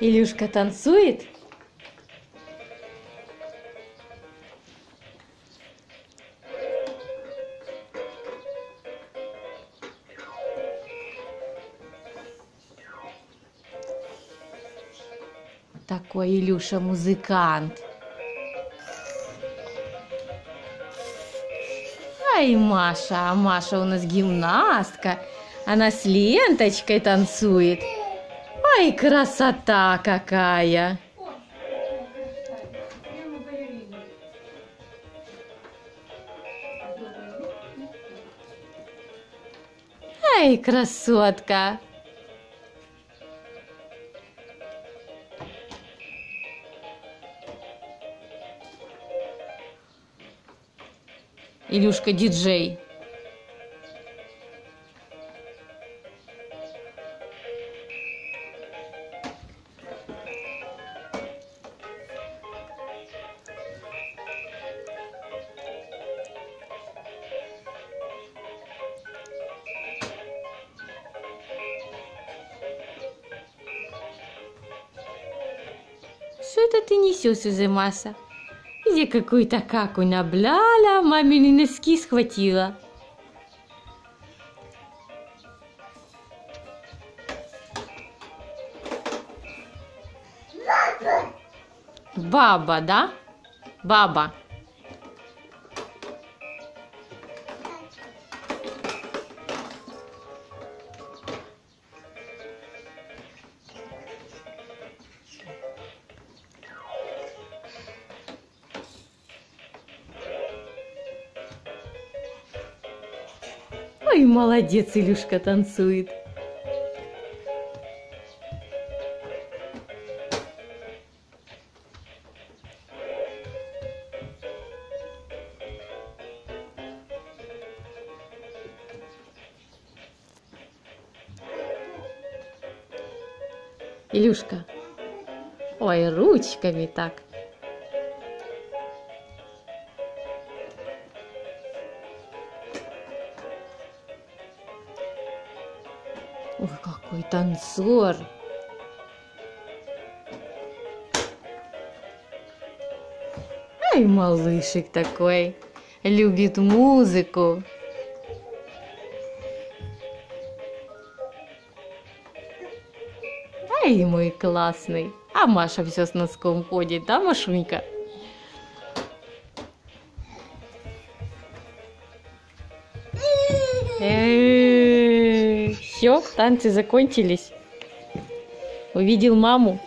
Илюшка танцует? Такой Илюша музыкант. Ай, Маша, а Маша у нас гимнастка. Она с ленточкой танцует. Ай, красота какая! Ай, красотка! Илюшка диджей. Что это ты несешь, Уземаса? Где какую-то каку набляла, мамины носки схватила. Баба, да? Баба. Ой, молодец, Илюшка танцует. Илюшка. Ой, ручками так. Ой, какой танцор! Ай, малышик такой, любит музыку. Ай, мой классный. А Маша все с носком ходит, да, Машунька? Все, танцы закончились. Увидел маму.